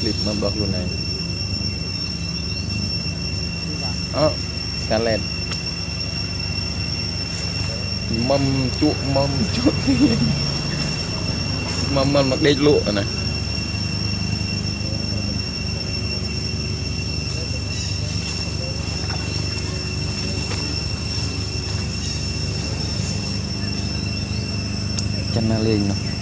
clip mà bọc luôn này. Ờ, Đó, salad mâm chuộng mâm chuộng mâm mâm mặc đếch lụa này. Chanh lên này